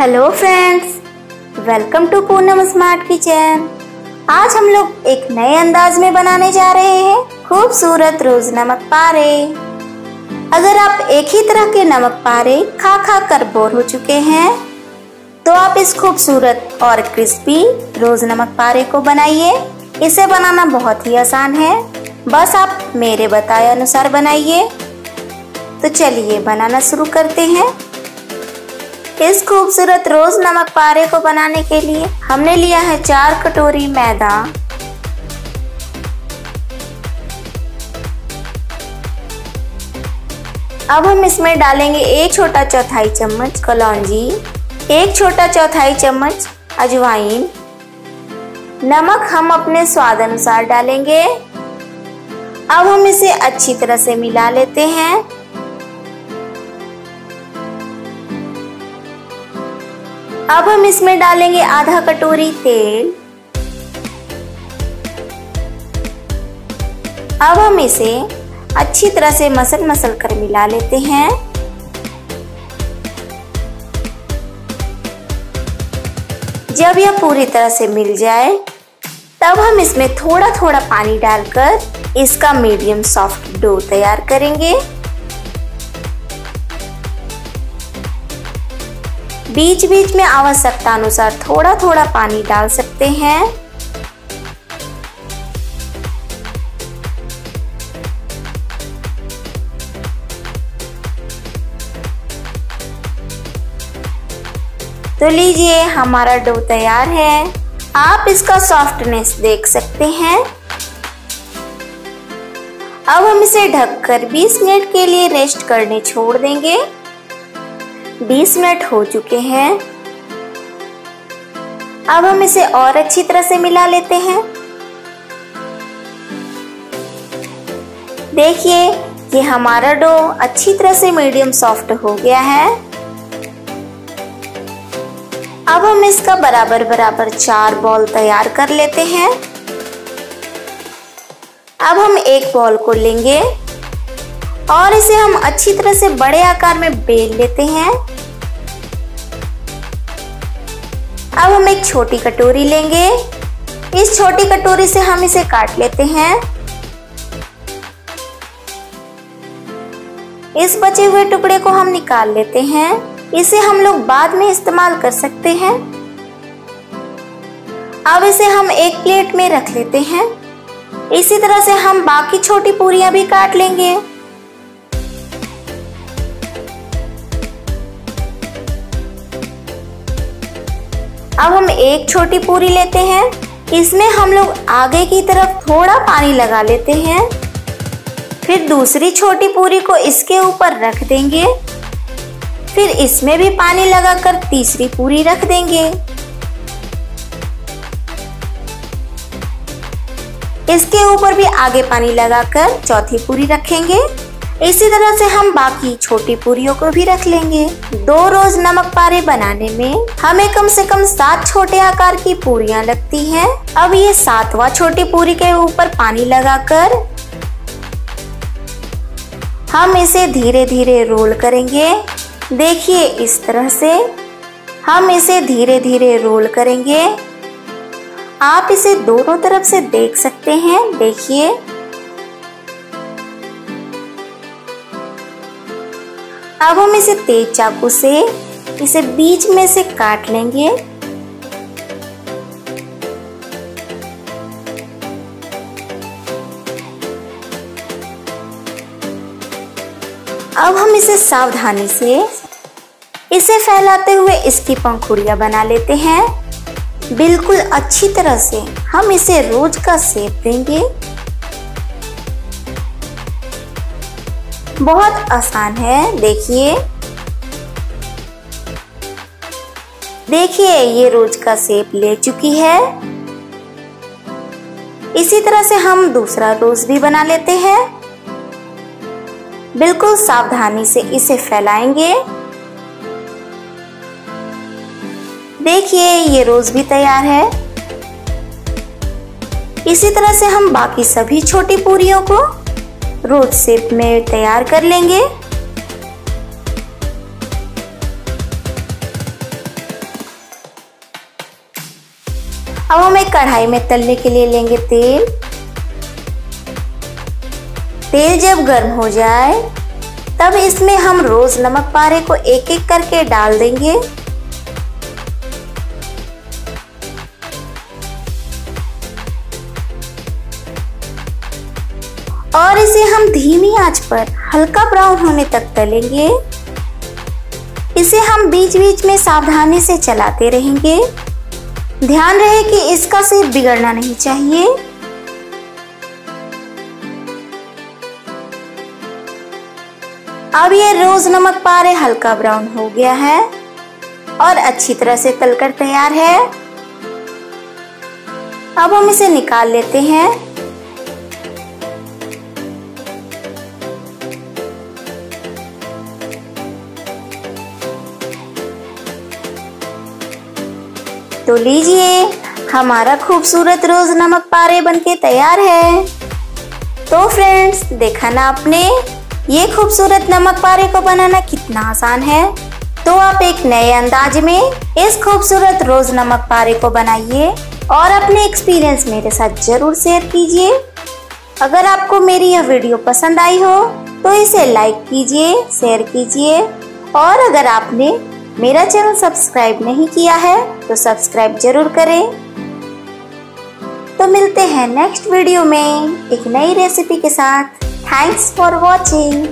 Hello friends, welcome to Poonam smart kitchen. आज हम लोग एक नए अंदाज में बनाने जा रहे हैं खूबसूरत रोज नमक पारे। अगर आप एक ही तरह के नमक पारे खा खा कर बोर हो चुके हैं तो आप इस खूबसूरत और क्रिस्पी रोज नमक पारे को बनाइए। इसे बनाना बहुत ही आसान है। बस आप मेरे बताए अनुसार बनाइए। तो चलिए बनाना शुरू करते हैं। इस खूबसूरत रोज नमक पारे को बनाने के लिए हमने लिया है चार कटोरी मैदा। अब हम इसमें डालेंगे एक छोटा चौथाई चम्मच कलौंजी, एक छोटा चौथाई चम्मच अजवाइन। नमक हम अपने स्वाद अनुसार डालेंगे। अब हम इसे अच्छी तरह से मिला लेते हैं। अब हम इसमें डालेंगे आधा कटोरी तेल। अब हम इसे अच्छी तरह से मसल मसल कर मिला लेते हैं। जब यह पूरी तरह से मिल जाए, तब हम इसमें थोड़ा थोड़ा पानी डालकर इसका मीडियम सॉफ्ट डो तैयार करेंगे। बीच बीच में आवश्यकता अनुसार थोड़ा थोड़ा पानी डाल सकते हैं। तो लीजिए, हमारा डो तैयार है। आप इसका सॉफ्टनेस देख सकते हैं। अब हम इसे ढककर 20 मिनट के लिए रेस्ट करने छोड़ देंगे। 20 मिनट हो चुके हैं। अब हम इसे और अच्छी तरह से मिला लेते हैं। देखिए, ये हमारा डो अच्छी तरह से मीडियम सॉफ्ट हो गया है। अब हम इसका बराबर बराबर चार बॉल तैयार कर लेते हैं। अब हम एक बॉल को लेंगे और इसे हम अच्छी तरह से बड़े आकार में बेल लेते हैं। अब हम एक छोटी कटोरी लेंगे। इस छोटी कटोरी से हम इसे काट लेते हैं। इस बचे हुए टुकड़े को हम निकाल लेते हैं। इसे हम लोग बाद में इस्तेमाल कर सकते हैं। अब इसे हम एक प्लेट में रख लेते हैं। इसी तरह से हम बाकी छोटी पूरियाँ भी काट लेंगे। अब हम एक छोटी पूरी लेते हैं। इसमें हम लोग आगे की तरफ़ थोड़ा पानी लगा लेते हैं। फिर दूसरी छोटी पूरी को इसके ऊपर रख देंगे। फिर इसमें भी पानी लगाकर तीसरी पूरी रख देंगे। इसके ऊपर भी आगे पानी लगाकर चौथी पूरी रखेंगे। इसी तरह से हम बाकी छोटी पूरियों को भी रख लेंगे। दो रोज नमक पारे बनाने में हमें कम से कम सात छोटे आकार की पूरियाँ लगती हैं। अब ये सातवां छोटी पूरी के ऊपर पानी लगाकर हम इसे धीरे धीरे रोल करेंगे। देखिए इस तरह से हम इसे धीरे धीरे रोल करेंगे। आप इसे दोनों तरफ़ से देख सकते हैं। देखिए अब हम इसे तेज चाकू से, इसे बीच में से काट लेंगे। अब हम इसे सावधानी से, इसे फैलाते हुए इसकी पंखुड़ियाँ बना लेते हैं। बिल्कुल अच्छी तरह से हम इसे रोज का सेप देंगे। बहुत आसान है, देखिए। देखिए, ये रोज का सेप ले चुकी है। इसी तरह से हम दूसरा रोज भी बना लेते हैं। बिल्कुल सावधानी से इसे फैलाएँगे। देखिए, ये रोज भी तैयार है। इसी तरह से हम बाकी सभी छोटी पूरियों को रूट शेप में तैयार कर लेंगे। अब हम एक कढ़ाई में तलने के लिए लेंगे तेल। तेल जब गर्म हो जाए, तब इसमें हम रोज नमक पारे को एक एक करके डाल देंगे। और इसे हम धीमी आँच पर हल्का ब्राउन होने तक तलेंगे। इसे हम बीच बीच में सावधानी से चलाते रहेंगे। ध्यान रहे कि इसका सेब बिगड़ना नहीं चाहिए। अब ये रोज नमक पारे हल्का ब्राउन हो गया है और अच्छी तरह से तलकर तैयार है। अब हम इसे निकाल लेते हैं। तो लीजिए, हमारा खूबसूरत रोज नमक पारे बनके तैयार है। तो फ्रेंड्स, देखा ना आपने, ये खूबसूरत नमक पारे को बनाना कितना आसान है। तो आप एक नए अंदाज में इस खूबसूरत रोज नमक पारे को बनाइए और अपने एक्सपीरियंस मेरे साथ ज़रूर शेयर कीजिए। अगर आपको मेरी यह वीडियो पसंद आई हो तो इसे लाइक कीजिए शेयर कीजिए और अगर आपने मेरा चैनल सब्सक्राइब नहीं किया है तो सब्सक्राइब ज़रूर करें। तो मिलते हैं नेक्स्ट वीडियो में एक नई रेसिपी के साथ। Thanks for watching.